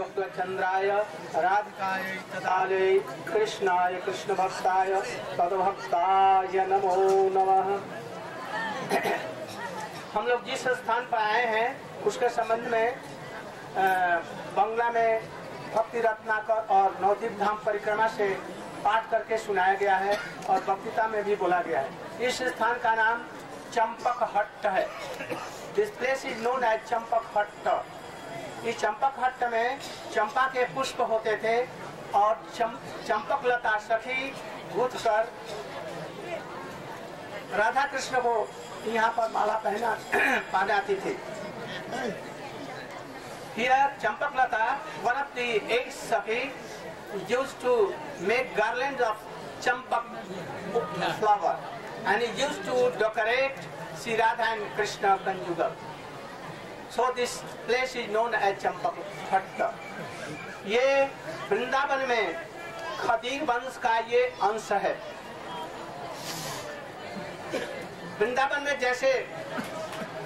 गोपचंद्राय राधिकाय तदालय कृष्णाय कृष्ण भक्ताय तदभक्ताय नमो नमः। हम लोग जिस स्थान पर आए हैं, उसके संबंध में बंगला में भक्ति रत्नाकर और नवदीप धाम परिक्रमा से पाठ करके सुनाया गया है और भक्तिता में भी बोला गया है। इस स्थान का नाम चंपक हट्ट है। This place is known as Champak Hatt इस चंपक हट में चंपा के पुष्प होते थे और चंपक लता सखी घूत कर राधा कृष्ण को यहाँ पर माला पहना पा जाती थी Champaklata one of the eight sakhi use to make garland of champak flower and use to decorate Shri Radha and Krishna conjugal So this place is known as Hatta. ये वृंदावन में खदीर वंश का ये अंश है। वृंदावन में जैसे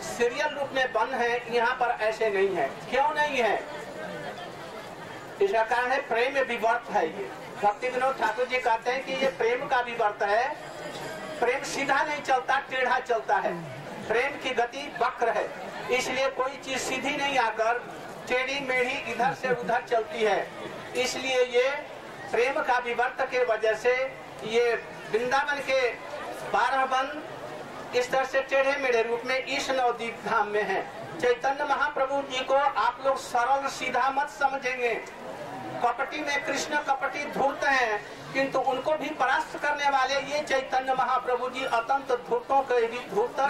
सीरियल रूप में बंद है, यहाँ पर ऐसे नहीं है। क्यों नहीं है? इसका कारण है प्रेम विवर्त है ये। भक्ति विनोद ठाकुर जी कहते हैं कि ये प्रेम का विवर्त है। प्रेम सीधा नहीं चलता, टेढ़ा चलता है। प्रेम की गति वक्र है। इसलिए कोई चीज़ सीधी नहीं आकर टेढ़ी मेढ़ी इधर से उधर चलती है। इसलिए ये प्रेम का विवर्त के वजह से ये वृंदावन के बारह बंद इस तरह से टेढ़े मेढ़े रूप में ईश नवदीप धाम में है। चैतन्य महाप्रभु जी को आप लोग सरल सीधा मत समझेंगे। कपटी में कृष्ण कपटी धूर्त हैं किंतु उनको भी परास्त करने वाले ये चैतन्य महाप्रभु जी अतंत धूर्तों के भी धूर्त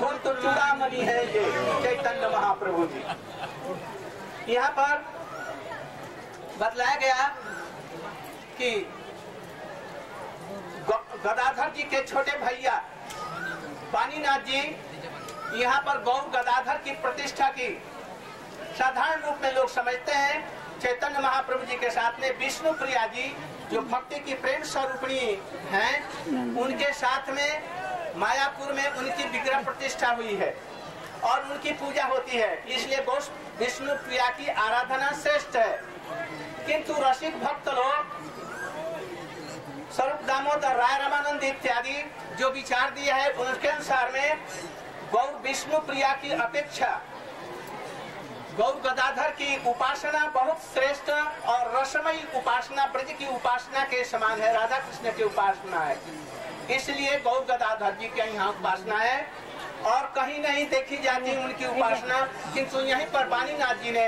धूर्त चूड़ामणि है ये चैतन्य महाप्रभु जी। यहाँ पर बतलाया गया कि गदाधर जी के छोटे भैया पानीनाथ जी यहाँ पर गौ गदाधर की प्रतिष्ठा की साधारण रूप में लोग समझते हैं। चैतन्य महाप्रभु जी के साथ में विष्णु प्रिया जी, जो भक्ति की प्रेम स्वरूपणी हैं, उनके साथ में मायापुर में उनकी विग्रह प्रतिष्ठा हुई है और उनकी पूजा होती है। इसलिए विष्णु प्रिया की आराधना श्रेष्ठ है। किंतु रसिक भक्त लोग, स्वरूप दामोदर राय, रामानंद इत्यादि जो विचार दिए है, उनके अनुसार में गौ विष्णु प्रिया की अपेक्षा गौ गदाधर की उपासना बहुत श्रेष्ठ और रसमयी उपासना ब्रज की उपासना के समान है राधा कृष्ण की उपासना है। इसलिए गौ गदाधर जी के यहाँ उपासना है और कहीं नहीं देखी जाती उनकी उपासना किंतु यहीं पर वाणीनाथ जी ने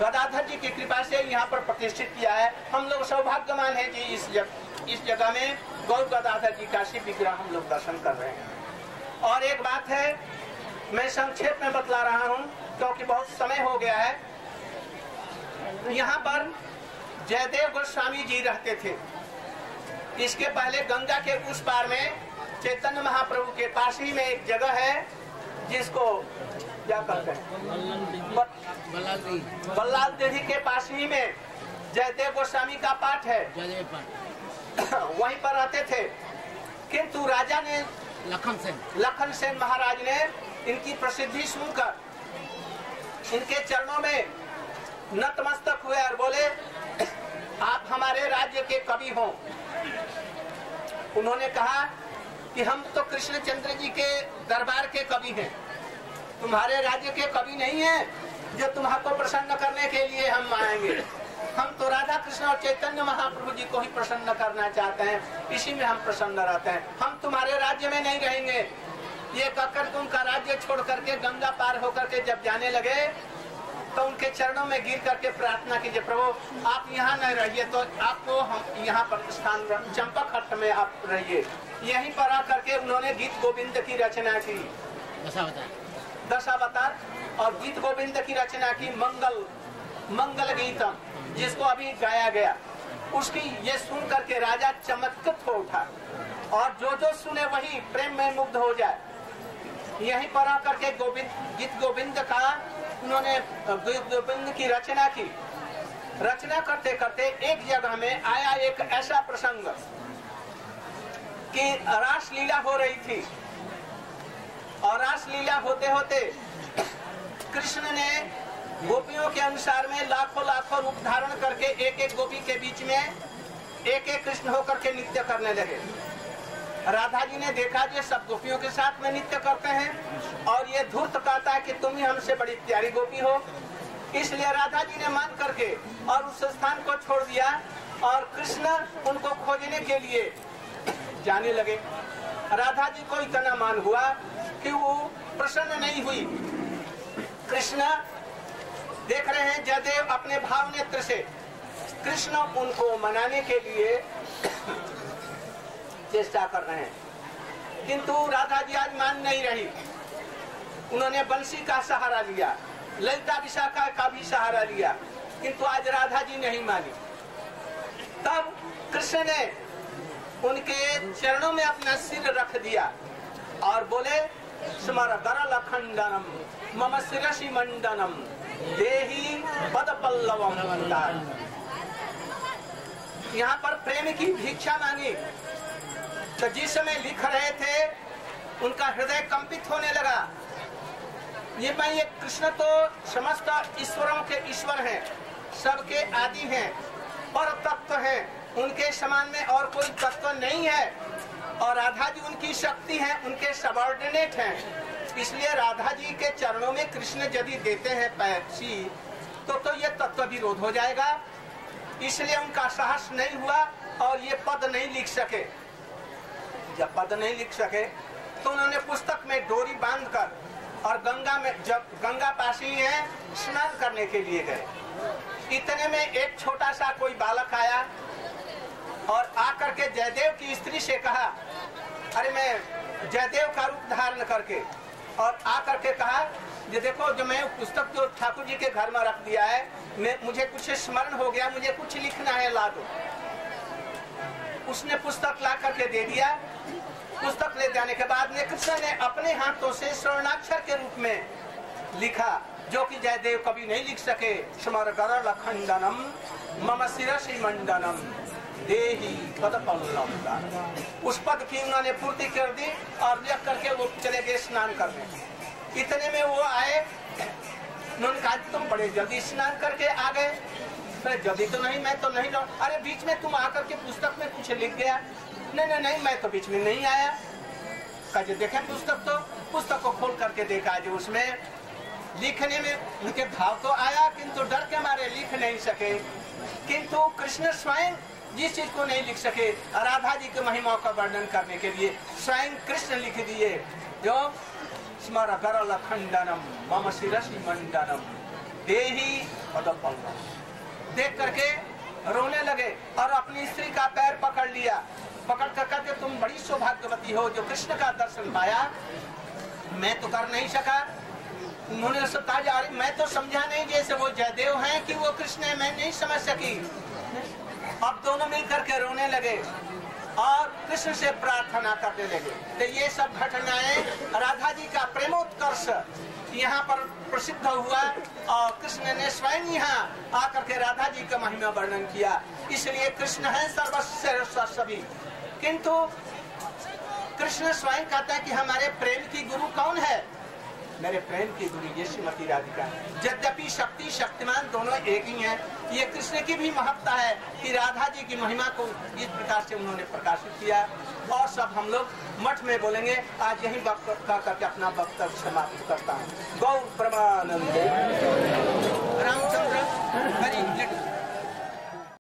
गदाधर जी की कृपा से यहाँ पर प्रतिष्ठित किया है। हम लोग सौभाग्यमान है जी इस जग, इस जगह में गौ गदाधर जी का शिव विग्रह हम लोग दर्शन कर रहे हैं। और एक बात है मैं संक्षेप में बतला रहा हूँ क्योंकि बहुत समय हो गया है। यहाँ पर जयदेव गोस्वामी जी रहते थे। इसके पहले गंगा के उस पार में चैतन्य महाप्रभु के पास ही में एक जगह है जिसको क्या कहते हैं? बल्लाल देवी के पास ही में जयदेव गोस्वामी का पाठ है। वहीं पर रहते थे। किंतु राजा ने लखन सेन। लखन सेन महाराज ने इनकी प्रसिद्धि सुनकर इनके चरणों में नतमस्तक हुए और बोले, आप हमारे राज्य के कवि हो। उन्होंने कहा कि हम तो कृष्णचंद्र जी के दरबार के कवि हैं। तुम्हारे राज्य के कवि नहीं है जो तुम्हारे प्रसन्न करने के लिए हम आएँगे। हम तो राधा कृष्ण और चैतन्य महाप्रभु जी को ही प्रसन्न करना चाहते हैं। इसी में हम प्रसन्न रहते हैं। हम तुम्हारे राज्य में नहीं रहेंगे। ये कहकर तुम का राज्य छोड़ करके गंगा पार होकर के जब जाने लगे तो उनके चरणों में गिर करके प्रार्थना कीजिए, प्रभु, आप यहाँ न रहिए तो आपको हम यहाँ पर स्थान चंपक हट्ट में आप रहिए। यहीं पर आकर के उन्होंने गीत गोविंद की रचना की। दशावतार दशावतार और गीत गोविंद की रचना की मंगल मंगल गीतम, जिसको अभी गाया गया। उसकी ये सुन करके राजा चमत्कृत हो उठा। और जो जो सुने वही प्रेम में मुग्ध हो जाए। यहीं पर आकर के गोविंद, गीत गोविंद का उन्होंने गोविंद की रचना की। रचना करते करते एक जगह में आया एक ऐसा प्रसंग कि रास लीला हो रही थी। और रास लीला होते होते कृष्ण ने गोपियों के अनुसार में लाखों लाखों रूप धारण करके एक एक गोपी के बीच में एक एक कृष्ण होकर के नृत्य करने लगे। राधा जी ने देखा कि सब गोपियों के साथ में नित्य करते हैं और ये धूर्त कहता है कि तुम ही हमसे बड़ी प्यारी गोपी हो। इसलिए राधा जी ने मान करके और उस स्थान को छोड़ दिया और कृष्ण उनको खोजने के लिए जाने लगे। राधा जी को इतना मान हुआ कि वो प्रसन्न नहीं हुई। कृष्ण देख रहे हैं जयदेव अपने भाव नेत्र से। कृष्ण उनको मनाने के लिए चेष्टा कर रहे हैं। किंतु राधा जी आज मान नहीं रही। उन्होंने बंसी का सहारा लिया, ललिता विशाखा का भी सहारा लिया, किंतु आज राधा जी नहीं मानी। तब कृष्ण ने उनके चरणों में अपना सिर रख दिया और बोले, स्मर गरल खंडनम मम शिरसी मंडनम, देही पद यहाँ पर प्रेम की भिक्षा मांगी। तो जिस समय लिख रहे थे, उनका हृदय कंपित होने लगा। ये मैं ये कृष्ण तो समस्त ईश्वरों के ईश्वर हैं, सबके आदि हैं पर तत्व हैं। उनके समान में और कोई तत्व नहीं है और राधा जी उनकी शक्ति है, उनके सबॉर्डिनेट हैं। इसलिए राधा जी के चरणों में कृष्ण यदि देते हैं पैसी तो तो ये तत्व विरोध हो जाएगा। इसलिए उनका साहस नहीं हुआ और ये पद नहीं लिख सके। जब पद नहीं लिख सके तो उन्होंने पुस्तक में डोरी बांधकर और गंगा में जब गंगा पास ही है, स्नान करने के लिए गए। इतने में एक छोटा सा कोई बालक आया और आकर के जयदेव की स्त्री से कहा, अरे मैं जयदेव का रूप धारण करके, और आकर के कहा, ये देखो, जो मैं पुस्तक जो ठाकुर जी के घर में रख दिया है, मैं, मुझे कुछ स्मरण हो गया, मुझे कुछ लिखना है, ला दो। उसने पुस्तक ला करके दे दिया। पुस्तक ले जाने के बाद ने कृष्ण ने अपने हाथों से स्वर्णाक्षर के रूप में लिखा, जो कि जयदेव कभी नहीं लिख सके। स्मर गरल खंडनम, मम शिरसी मंडनम, देही पद उस पद की उन्होंने पूर्ति कर दी और लिख करके वो चले गए स्नान करने। इतने में वो आए। उन्होंने कहा, तुम बड़े जल्दी स्नान करके आ गए। अरे जल्दी तो नहीं, मैं तो नहीं रहूँ अरे बीच में तुम आकर के पुस्तक में कुछ लिख गया। नहीं नहीं नहीं, मैं तो बीच में नहीं आया। कहा देखे पुस्तक तो पुस्तक को खोल करके देखा जो उसमें लिखने में उनके भाव तो आया, किंतु डर के मारे लिख नहीं सके। किंतु कृष्ण स्वयं जिस चीज़ को नहीं लिख सके, राधा जी के महिमाओं का वर्णन करने के लिए स्वयं कृष्ण लिख दिए, जो स्मर गरल खंडनम मम शिरसी मंडनम, देही देख करके रोने लगे और अपनी स्त्री का पैर पकड़ लिया। पकड़ कर कहते, तुम बड़ी सौभाग्यवती हो जो कृष्ण का दर्शन पाया। मैं तो कर नहीं सका। उन्होंने मैं तो समझा नहीं जैसे वो जयदेव हैं कि वो कृष्ण है, मैं नहीं समझ सकी। अब दोनों मिलकर के रोने लगे और कृष्ण से प्रार्थना करने लगे। तो ये सब घटनाएँ राधा जी का प्रेमोत्कर्ष यहाँ पर प्रसिद्ध हुआ और कृष्ण ने स्वयं यहाँ आकर के राधा जी का महिमा वर्णन किया। इसलिए कृष्ण है सर्वश्रेष्ठ सभी। किंतु कृष्ण स्वयं कहता है कि हमारे प्रेम की गुरु कौन है? मेरे प्रेम की गुरु ये श्रीमती राधिका। यद्यपि शक्ति, शक्तिमान दोनों एक ही हैं, ये कृष्ण की भी महत्ता है कि राधा जी की महिमा को इस प्रकार से उन्होंने प्रकाशित किया। और सब हम लोग मठ में बोलेंगे, आज यही वक्त करके अपना वक्तव्य समाप्त करता हूँ। गौ प्रमानंद। रामचंद्र